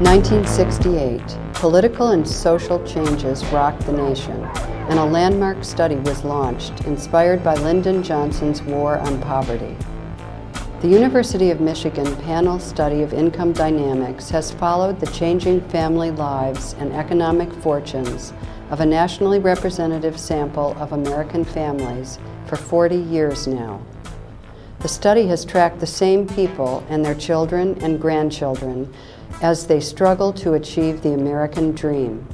1968, political and social changes rocked the nation, and a landmark study was launched inspired by Lyndon Johnson's War on Poverty. The University of Michigan panel study of income dynamics has followed the changing family lives and economic fortunes of a nationally representative sample of American families for 40 years now. The study has tracked the same people and their children and grandchildren as they struggle to achieve the American dream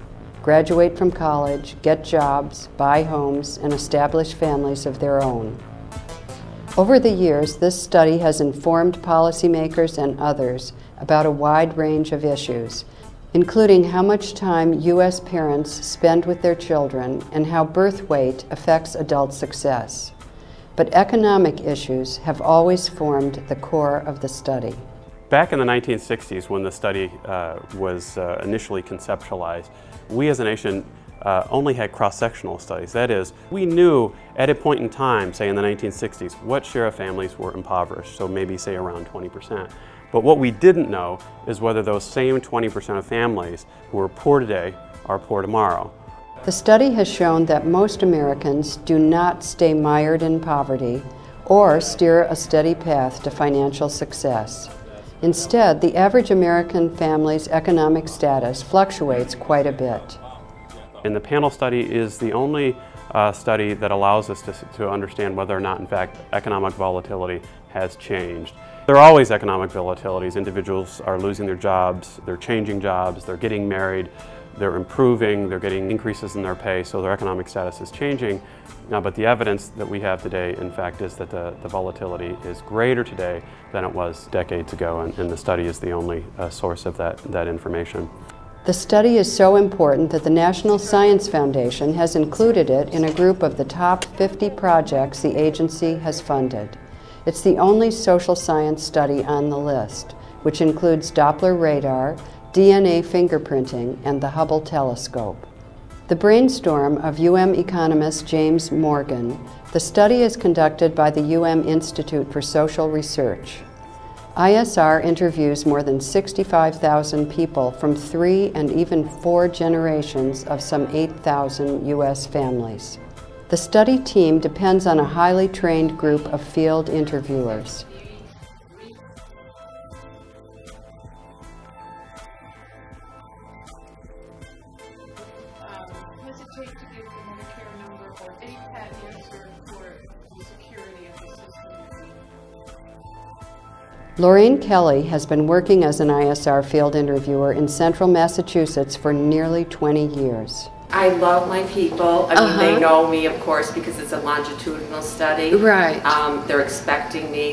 graduate from college, get jobs, buy homes, and establish families of their own. Over the years, this study has informed policymakers and others about a wide range of issues, including how much time U.S. parents spend with their children and how birth weight affects adult success. But economic issues have always formed the core of the study. Back in the 1960s, when the study uh, was uh, initially conceptualized, we as a nation uh, only had cross-sectional studies. That is, we knew at a point in time, say in the 1960s, what share of families were impoverished, so maybe say around 20%. But what we didn't know is whether those same 20% of families who are poor today are poor tomorrow. The study has shown that most Americans do not stay mired in poverty or steer a steady path to financial success. Instead, the average American family's economic status fluctuates quite a bit. And the panel study is the only uh, study that allows us to, to understand whether or not, in fact, economic volatility has changed. There are always economic volatilities. Individuals are losing their jobs, they're changing jobs, they're getting married, they're improving, they're getting increases in their pay, so their economic status is changing. But the evidence that we have today, in fact, is that the, the volatility is greater today than it was decades ago, and, and the study is the only uh, source of that, that information. The study is so important that the National Science Foundation has included it in a group of the top 50 projects the agency has funded. It's the only social science study on the list, which includes Doppler radar, DNA fingerprinting, and the Hubble telescope. The brainstorm of UM economist James Morgan, the study is conducted by the UM Institute for Social Research. ISR interviews more than 65,000 people from three and even four generations of some 8,000 U.S. families. The study team depends on a highly trained group of field interviewers. Medicare number or any answer for the security of the system. Lorraine Kelly has been working as an ISR field interviewer in central Massachusetts for nearly 20 years. I love my people. I mean, uh -huh. they know me, of course, because it's a longitudinal study. Right. Um, they're expecting me.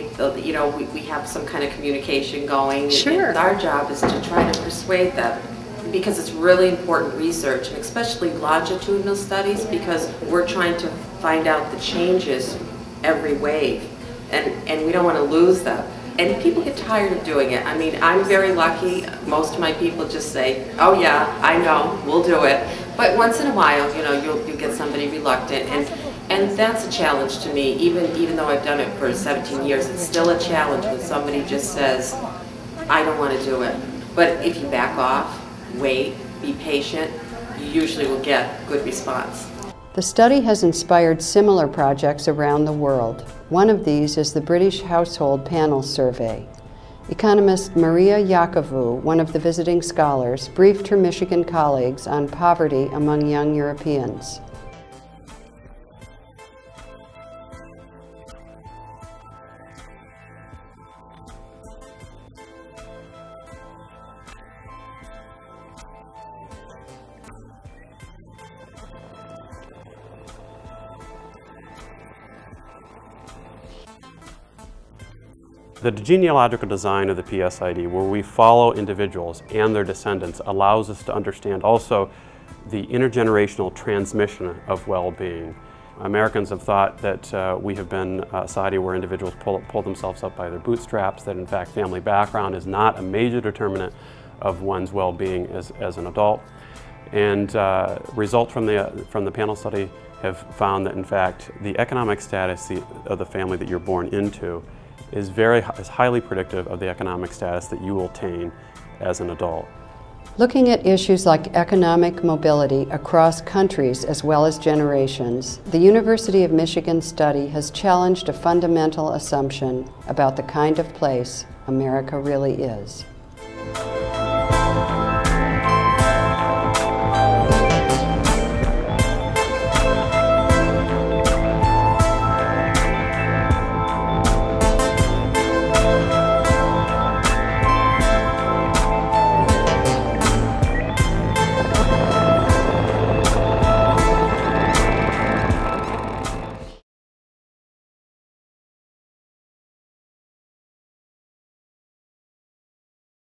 You know, we, we have some kind of communication going. Sure. And our job is to try to persuade them because it's really important research, and especially longitudinal studies, because we're trying to find out the changes every wave, and, and we don't want to lose them. And people get tired of doing it. I mean, I'm very lucky. Most of my people just say, oh yeah, I know, we'll do it. But once in a while, you know, you'll, you'll get somebody reluctant, and, and that's a challenge to me. Even, even though I've done it for 17 years, it's still a challenge when somebody just says, I don't want to do it. But if you back off, wait, be patient, you usually will get good response. The study has inspired similar projects around the world. One of these is the British Household Panel Survey. Economist Maria Iacovou, one of the visiting scholars, briefed her Michigan colleagues on poverty among young Europeans. The genealogical design of the PSID, where we follow individuals and their descendants, allows us to understand also the intergenerational transmission of well-being. Americans have thought that uh, we have been a society where individuals pull, pull themselves up by their bootstraps, that in fact family background is not a major determinant of one's well-being as, as an adult. And uh, results from the, from the panel study have found that in fact the economic status of the family that you're born into is very is highly predictive of the economic status that you will attain as an adult. Looking at issues like economic mobility across countries as well as generations, the University of Michigan study has challenged a fundamental assumption about the kind of place America really is.